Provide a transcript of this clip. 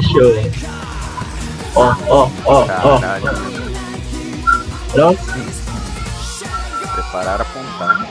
Deixa eu. Ó, ó, ó, ó. Pronto. Prepararam a pontada.